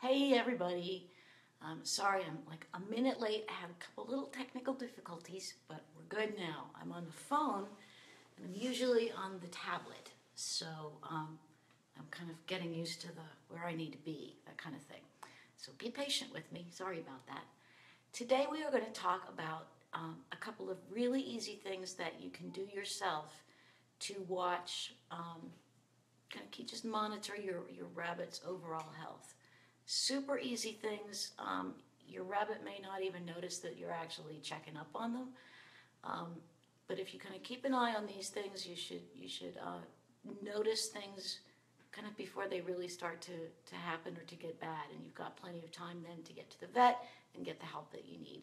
Hey everybody. Um, sorry, I'm like a minute late. I had a couple little technical difficulties, but we're good now. I'm on the phone, and I'm usually on the tablet, so um, I'm kind of getting used to the where I need to be, that kind of thing. So be patient with me. Sorry about that. Today we are going to talk about um, a couple of really easy things that you can do yourself to watch, um, kind of keep, just monitor your, your rabbit's overall health. Super easy things. Um, your rabbit may not even notice that you're actually checking up on them. Um, but if you kind of keep an eye on these things, you should you should uh, notice things kind of before they really start to, to happen or to get bad. And you've got plenty of time then to get to the vet and get the help that you need.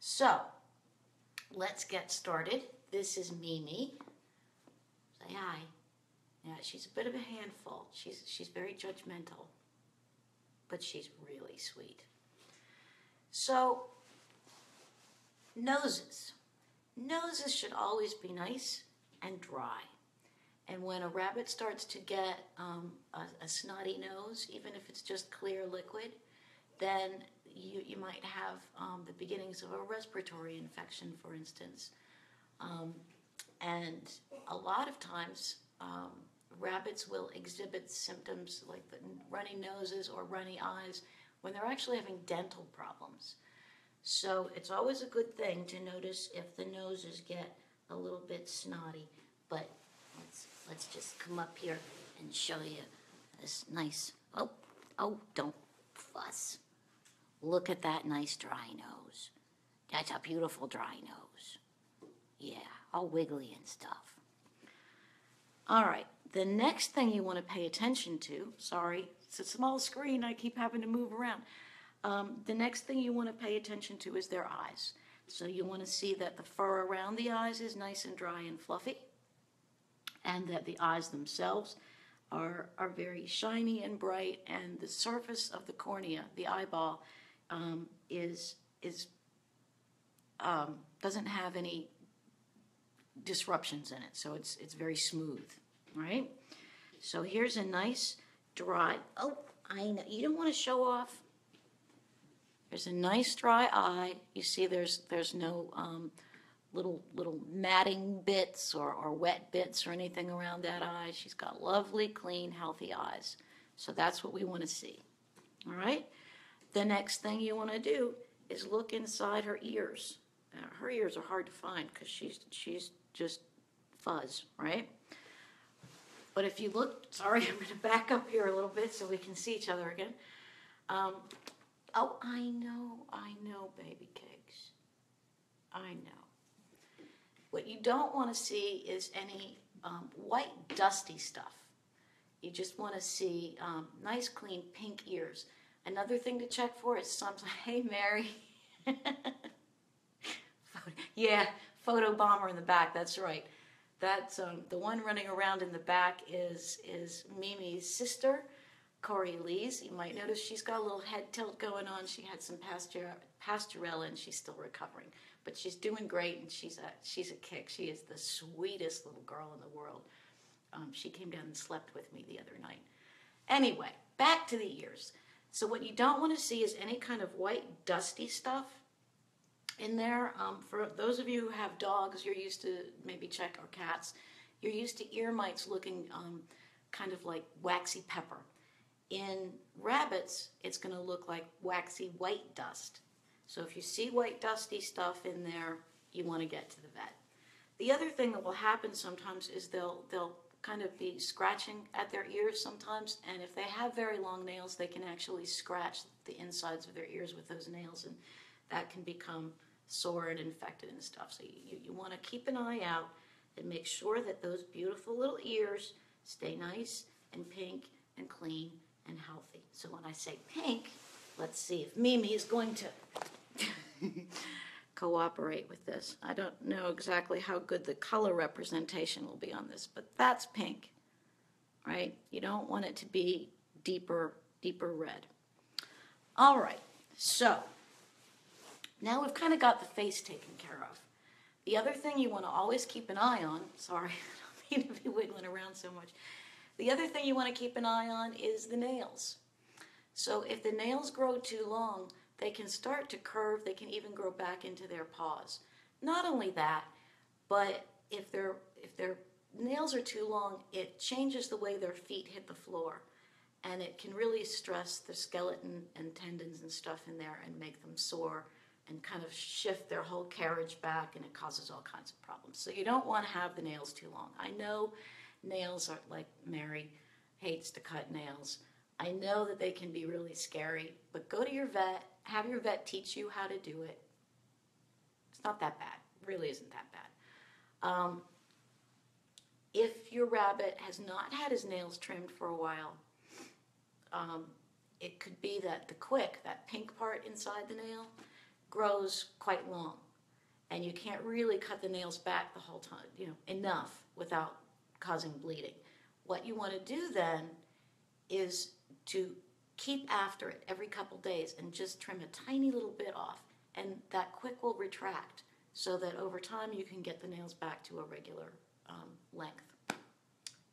So let's get started. This is Mimi. Say hi. Yeah, she's a bit of a handful. She's, she's very judgmental, but she's really sweet. So, noses. Noses should always be nice and dry. And when a rabbit starts to get um, a, a, snotty nose, even if it's just clear liquid, then you, you might have um, the beginnings of a respiratory infection, for instance. Um, and a lot of times, um, rabbits will exhibit symptoms like the runny noses or runny eyes when they're actually having dental problems. So it's always a good thing to notice if the noses get a little bit snotty. But let's let's just come up here and show you this nice. Oh, oh, don't fuss. Look at that nice dry nose. That's a beautiful dry nose. Yeah, all wiggly and stuff. All right, the next thing you want to pay attention to, sorry, it's a small screen, I keep having to move around. Um, the next thing you want to pay attention to is their eyes. So you want to see that the fur around the eyes is nice and dry and fluffy, and that the eyes themselves are, are very shiny and bright, and the surface of the cornea, the eyeball, um, is is um, doesn't have any disruptions in it, so it's it's very smooth, right? So here's a nice dry. Oh, I know you don't want to show off. There's a nice dry eye. You see, there's there's no um, little little matting bits or, or wet bits or anything around that eye. She's got lovely, clean, healthy eyes. So that's what we want to see. All right. The next thing you want to do is look inside her ears. Uh, her ears are hard to find because she's she's just fuzz, right? But if you look, sorry, I'm going to back up here a little bit so we can see each other again. Um, oh, I know, I know, baby cakes. I know. What you don't want to see is any um, white, dusty stuff. You just want to see um, nice, clean pink ears. Another thing to check for is some, hey, Mary. yeah, photo bomber in the back, that's right. That's um, the one running around in the back is is Mimi's sister, Corey Lee's. You might notice she's got a little head tilt going on. She had some pasture, Pasteurella and she's still recovering, but she's doing great and she's a she's a kick. She is the sweetest little girl in the world. Um, she came down and slept with me the other night. Anyway, back to the ears. So what you don't want to see is any kind of white dusty stuff in there. Um, for those of you who have dogs, you're used to maybe check, or cats, you're used to ear mites looking um, kind of like waxy pepper. In rabbits, it's going to look like waxy white dust. So if you see white dusty stuff in there, you want to get to the vet. The other thing that will happen sometimes is they'll they'll kind of be scratching at their ears sometimes, and if they have very long nails, they can actually scratch the insides of their ears with those nails, and that can become sore and infected and stuff. So you, you want to keep an eye out and make sure that those beautiful little ears stay nice and pink and clean and healthy. So when I say pink, let's see if Mimi is going to cooperate with this. I don't know exactly how good the color representation will be on this, but that's pink, right? You don't want it to be deeper, deeper red. All right, so now we've kind of got the face taken care of. The other thing you want to always keep an eye on, sorry, I don't mean to be wiggling around so much. The other thing you want to keep an eye on is the nails. So if the nails grow too long, they can start to curve, they can even grow back into their paws. Not only that, but if their if their nails are too long, it changes the way their feet hit the floor. And it can really stress the skeleton and tendons and stuff in there and make them sore and kind of shift their whole carriage back and it causes all kinds of problems. So you don't want to have the nails too long. I know nails are like Mary hates to cut nails. I know that they can be really scary, but go to your vet, have your vet teach you how to do it. It's not that bad. It really isn't that bad. Um, if your rabbit has not had his nails trimmed for a while, um, it could be that the quick, that pink part inside the nail, grows quite long. And you can't really cut the nails back the whole time, you know, enough without causing bleeding. What you want to do then is to keep after it every couple days and just trim a tiny little bit off. And that quick will retract so that over time you can get the nails back to a regular um, length.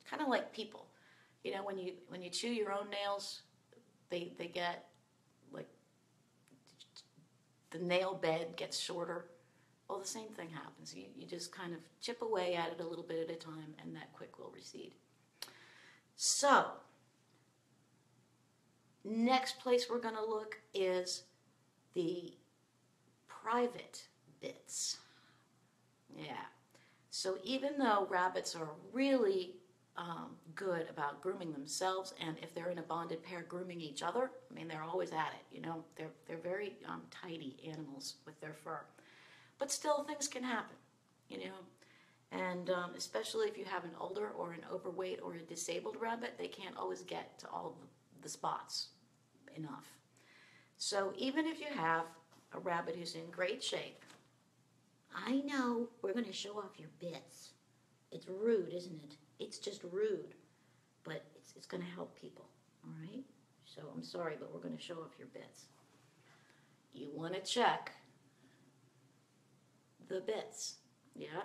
Kind of like people. You know, when you when you chew your own nails, they they get the nail bed gets shorter. Well, the same thing happens. You, you just kind of chip away at it a little bit at a time, and that quick will recede. So, next place we're going to look is the private bits. Yeah. So, even though rabbits are really um, good about grooming themselves, and if they're in a bonded pair, grooming each other. I mean, they're always at it. You know, they're they're very um, tidy animals with their fur, but still things can happen. You know, and um, especially if you have an older or an overweight or a disabled rabbit, they can't always get to all the spots enough. So even if you have a rabbit who's in great shape, I know we're going to show off your bits. It's rude, isn't it? It's just rude, but it's, it's going to help people, all right? So I'm sorry, but we're going to show off your bits. You want to check the bits, yeah?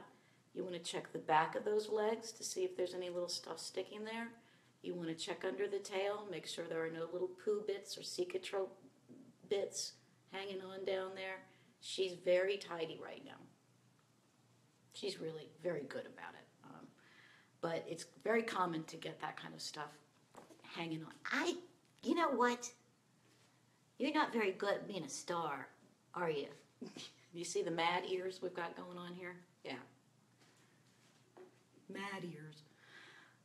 You want to check the back of those legs to see if there's any little stuff sticking there. You want to check under the tail, make sure there are no little poo bits or cicatricial bits hanging on down there. She's very tidy right now. She's really very good about it but it's very common to get that kind of stuff hanging on. I, you know what? You're not very good at being a star, are you? you see the mad ears we've got going on here? Yeah. Mad ears.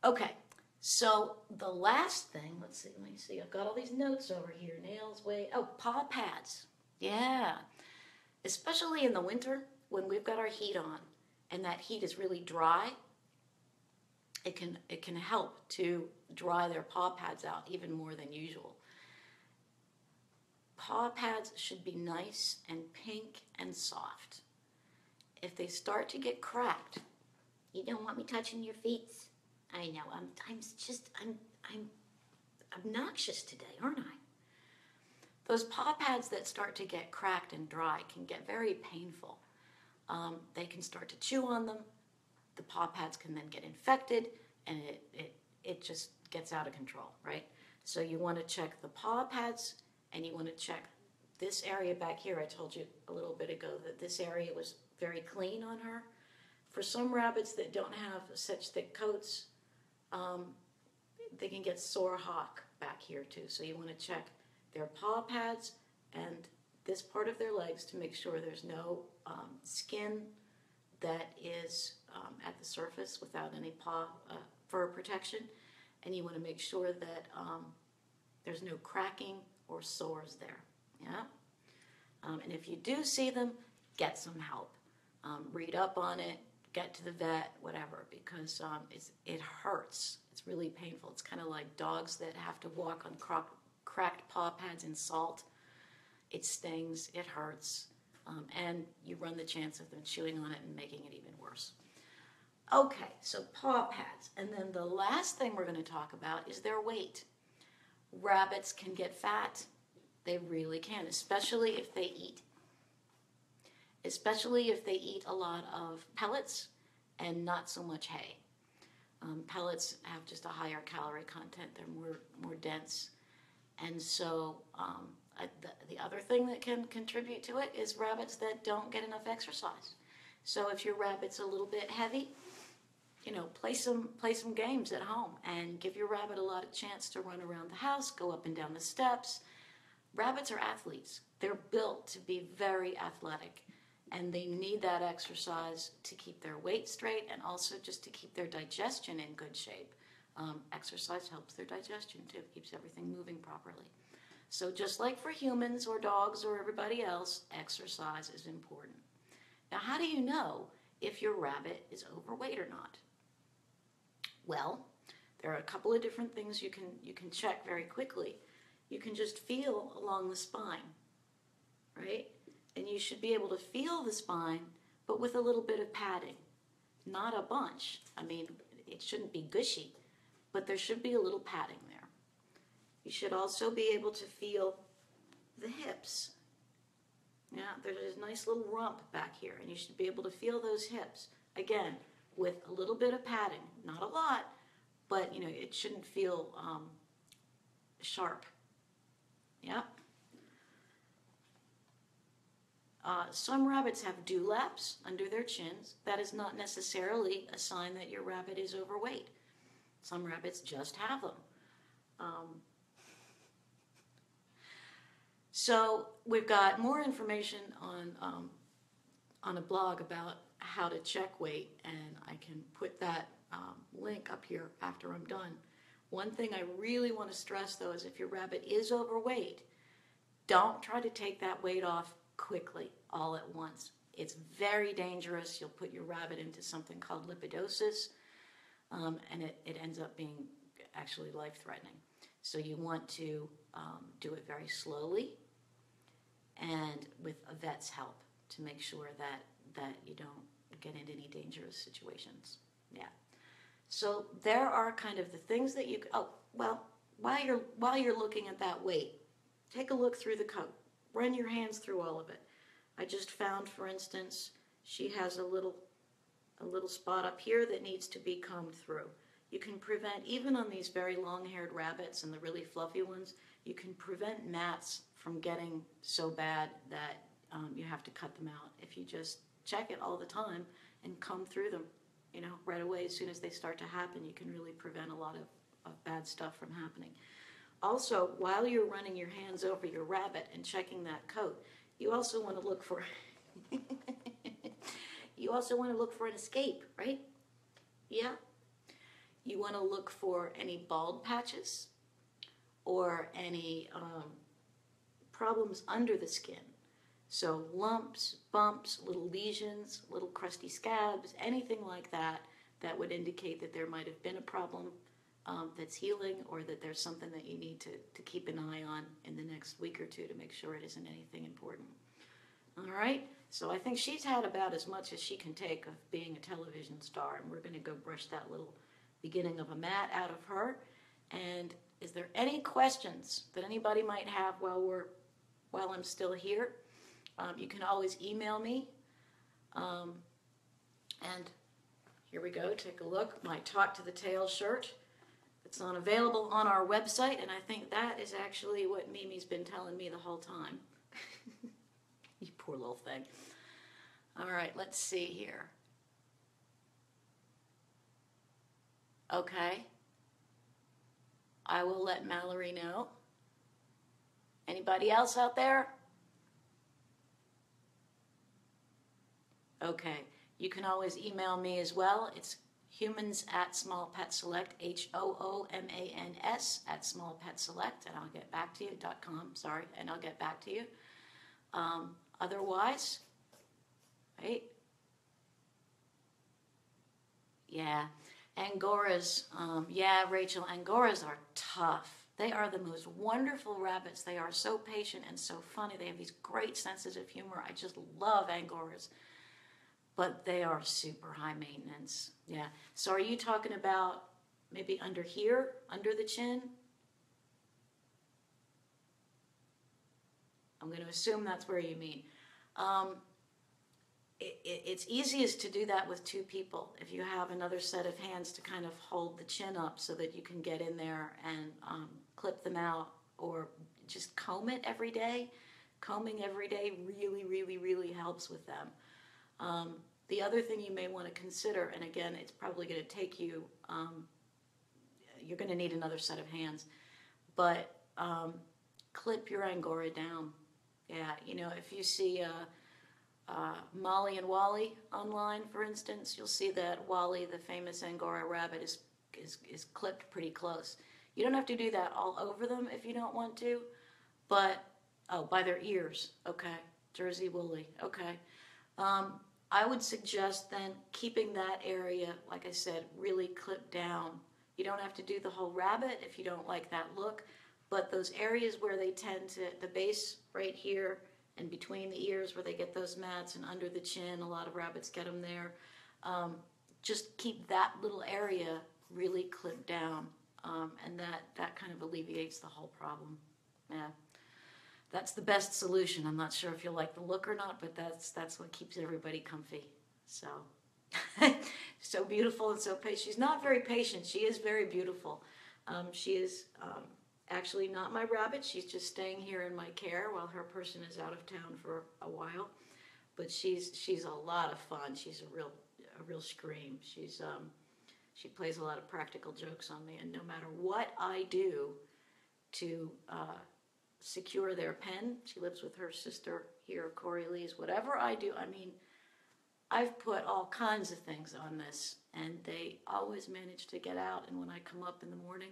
Okay, so the last thing, let's see, let me see. I've got all these notes over here. Nails, way. Oh, paw pads. Yeah. Especially in the winter when we've got our heat on and that heat is really dry it can it can help to dry their paw pads out even more than usual. Paw pads should be nice and pink and soft. If they start to get cracked, you don't want me touching your feet. I know. I'm I'm just I'm I'm obnoxious today, aren't I? Those paw pads that start to get cracked and dry can get very painful. Um, they can start to chew on them, the paw pads can then get infected and it, it, it just gets out of control, right? So you want to check the paw pads and you want to check this area back here. I told you a little bit ago that this area was very clean on her. For some rabbits that don't have such thick coats, um, they can get sore hock back here too. So you want to check their paw pads and this part of their legs to make sure there's no um, skin that is um, at the surface without any paw uh, fur protection. And you want to make sure that um, there's no cracking or sores there. Yeah. Um, and if you do see them, get some help. Um, read up on it, get to the vet, whatever, because um, it hurts. It's really painful. It's kind of like dogs that have to walk on cracked paw pads in salt. It stings, it hurts um, and you run the chance of them chewing on it and making it even worse. Okay, so paw pads. And then the last thing we're going to talk about is their weight. Rabbits can get fat. They really can, especially if they eat. Especially if they eat a lot of pellets and not so much hay. Um, pellets have just a higher calorie content, they're more, more dense. And so um, I, the, the other thing that can contribute to it is rabbits that don't get enough exercise. So if your rabbit's a little bit heavy, you know, play some play some games at home and give your rabbit a lot of chance to run around the house, go up and down the steps. Rabbits are athletes. They're built to be very athletic and they need that exercise to keep their weight straight and also just to keep their digestion in good shape. Um, exercise helps their digestion too, keeps everything moving properly. So, just like for humans or dogs or everybody else, exercise is important. Now, how do you know if your rabbit is overweight or not? Well, there are a couple of different things you can you can check very quickly. You can just feel along the spine, right? And you should be able to feel the spine, but with a little bit of padding, not a bunch. I mean, it shouldn't be gushy, but there should be a little padding there. You should also be able to feel the hips. Yeah, there's a nice little rump back here, and you should be able to feel those hips. Again, with a little bit of padding, not a lot, but you know, it shouldn't feel um, sharp. Yep. Uh, some rabbits have dewlaps under their chins. That is not necessarily a sign that your rabbit is overweight. Some rabbits just have them. Um, so we've got more information on um, on a blog about how to check weight, and I can put that um, link up here after I'm done. One thing I really want to stress though is if your rabbit is overweight, don't try to take that weight off quickly all at once. It's very dangerous. You'll put your rabbit into something called lipidosis, um, and it, it ends up being actually life threatening. So you want to um, do it very slowly and with a vet's help to make sure that, that you don't get into any dangerous situations. Yeah. So there are kind of the things that you oh well while you're while you're looking at that weight, take a look through the coat. Run your hands through all of it. I just found, for instance, she has a little a little spot up here that needs to be combed through. You can prevent even on these very long-haired rabbits and the really fluffy ones, you can prevent mats from getting so bad that um, you have to cut them out if you just check it all the time and comb through them, you know, right away as soon as they start to happen, you can really prevent a lot of, of bad stuff from happening. Also, while you're running your hands over your rabbit and checking that coat, you also want to look for you also want to look for an escape, right? Yeah. You want to look for any bald patches or any um, problems under the skin. So lumps, bumps, little lesions, little crusty scabs, anything like that that would indicate that there might have been a problem um, that's healing or that there's something that you need to, to keep an eye on in the next week or two to make sure it isn't anything important. All right, so I think she's had about as much as she can take of being a television star, and we're going to go brush that little beginning of a mat out of her. And is there any questions that anybody might have while we're while I'm still here? Um, you can always email me. Um, and here we go, take a look. My Talk to the Tail shirt. It's not available on our website, and I think that is actually what Mimi's been telling me the whole time. you poor little thing. All right, let's see here. Okay. I will let Mallory know. Anybody else out there? Okay. You can always email me as well. It's humans at small pet select h h-o-o-m-a-n-s at small pet select and i'll get back to you dot com sorry and i'll get back to you. Um, otherwise right yeah. Angoras um, yeah rachel angoras are tough. They are the most wonderful rabbits. They are so patient and so funny. They have these great senses of humor. I just love angoras but they are super high maintenance. Yeah. So are you talking about maybe under here, under the chin? I'm going to assume that's where you mean. Um, it, it, it's easiest to do that with two people. If you have another set of hands to kind of hold the chin up so that you can get in there and um, clip them out or just comb it every day. Combing every day really, really, really helps with them. Um, the other thing you may want to consider, and again, it's probably going to take you, um, you're going to need another set of hands, but um, clip your Angora down. Yeah, you know, if you see uh, uh, Molly and Wally online, for instance, you'll see that Wally, the famous Angora rabbit, is, is, is clipped pretty close. You don't have to do that all over them if you don't want to, but, oh, by their ears, okay. Jersey Wooly, okay. Um, I would suggest then keeping that area, like I said, really clipped down. You don't have to do the whole rabbit if you don't like that look, but those areas where they tend to, the base right here and between the ears where they get those mats and under the chin, a lot of rabbits get them there. Um, just keep that little area really clipped down, um, and that, that kind of alleviates the whole problem. Yeah that's the best solution. I'm not sure if you'll like the look or not, but that's that's what keeps everybody comfy. So, so beautiful and so patient. She's not very patient. She is very beautiful. Um, she is um, actually not my rabbit. She's just staying here in my care while her person is out of town for a while. But she's she's a lot of fun. She's a real a real scream. She's um, she plays a lot of practical jokes on me, and no matter what I do to uh, secure their pen. She lives with her sister here, Corey Lee's. Whatever I do, I mean, I've put all kinds of things on this, and they always manage to get out. And when I come up in the morning,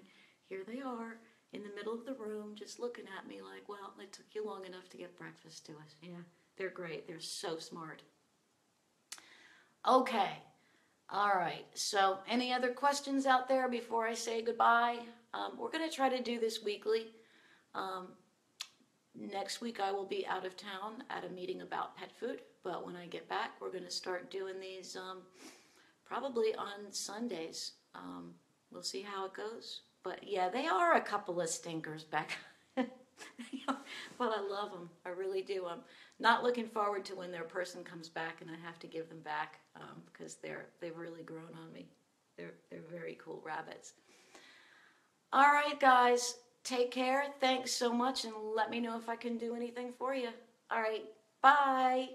here they are in the middle of the room, just looking at me like, well, it took you long enough to get breakfast to us. Yeah, they're great. They're so smart. Okay. All right. So, any other questions out there before I say goodbye? Um, we're going to try to do this weekly. Um, Next week I will be out of town at a meeting about pet food, but when I get back, we're going to start doing these um, probably on Sundays. Um, we'll see how it goes. But yeah, they are a couple of stinkers back. but I love them. I really do. I'm not looking forward to when their person comes back and I have to give them back um, because they're they've really grown on me. They're they're very cool rabbits. All right, guys. Take care. Thanks so much, and let me know if I can do anything for you. All right. Bye.